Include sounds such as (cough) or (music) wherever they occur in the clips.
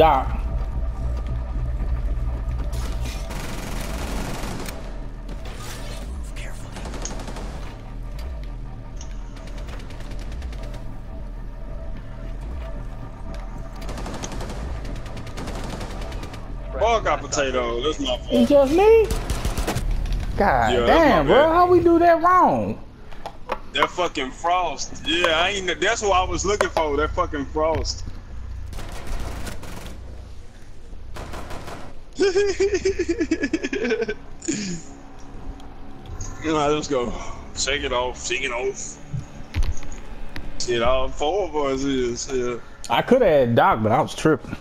Doc. Fuck got potato. That's my fault. It's just me? God Yeah, damn, bro. How we do that wrong? That fucking frost. Yeah, I ain't. That's what I was looking for. That fucking frost. You know, let's go. Shake it off. Shake it off. Shit, all four of us is. Yeah. I could have had Doc, but I was tripping.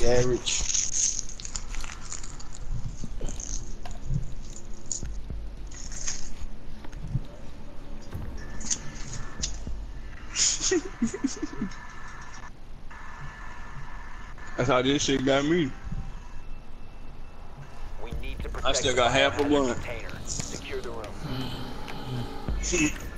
Garage. (laughs) That's how this shit got me. We need to protect I still got half a one. blunt. container. Secure the room. (laughs)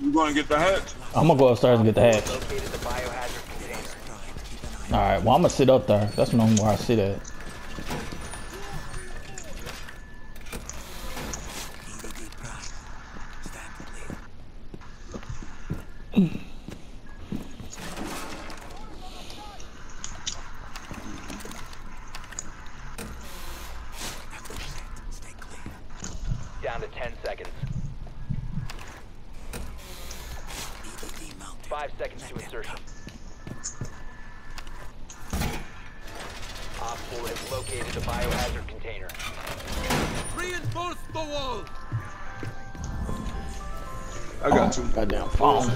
You gonna get the hat? I'm gonna go upstairs and get the hat. Located the biohazard container. All right. Well, I'm gonna sit up there. That's normally where I sit at. Down to 10 seconds. Five seconds to insertion. Op 4 has located the biohazard container. Reinforce the wall! I got two. Goddamn phone.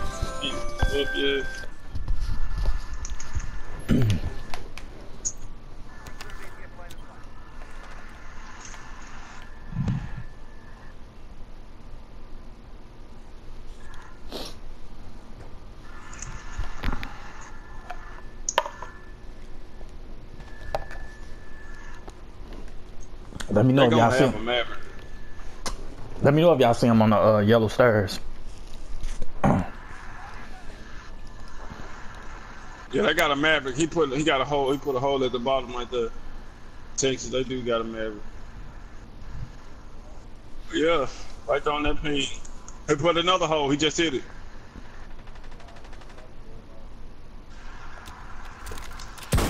Let me know if y'all see. have a Maverick. Let me know if y'all see him on the uh, yellow stairs. Yeah, they got a Maverick. He put he got a hole. He put a hole at the bottom right there. Texas, they do got a Maverick. Yeah, right there on that pin. He put another hole. He just hit it.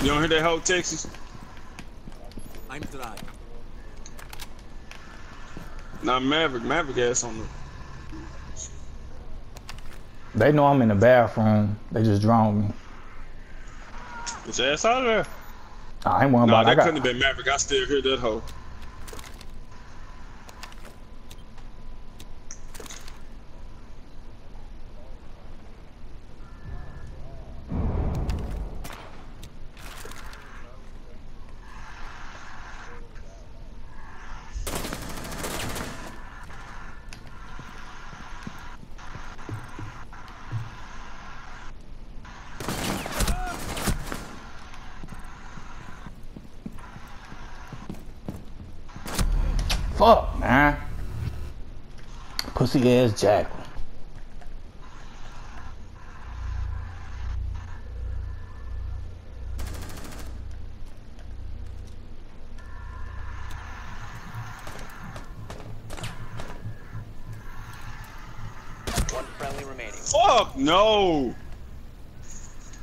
You don't hear that hole, Texas? I'm dry. Nah, Maverick. Maverick ass on the. They know I'm in the bathroom. They just drawn me. His ass out of there. I ain't worried Nah, about. I that couldn't have been Maverick. I still hear that hole. Fuck, man. Pussy ass jackal. One friendly remaining. Fuck no!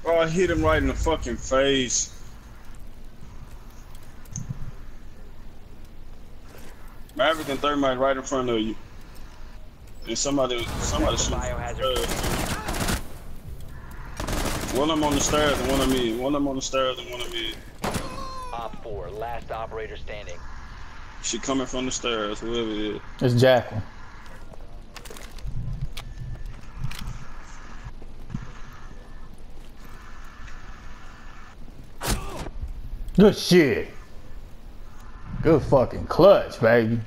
Oh, I hit him right in the fucking face. Maverick and Thermite right in front of you. And somebody, somebody The shoot. biohazard Uh, one of them on the stairs and one of me. One of them on the stairs and one of me. Op 4, last operator standing. She coming from the stairs, whoever it is. It's jackal. Good shit. Good fucking clutch, baby.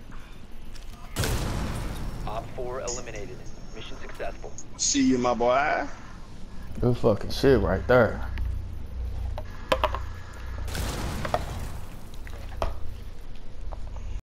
Op 4 eliminated. Mission successful. See you, my boy. Good fucking shit right there.